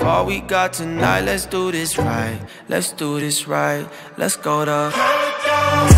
All we got tonight, let's do this right. Let's do this right. Let's go to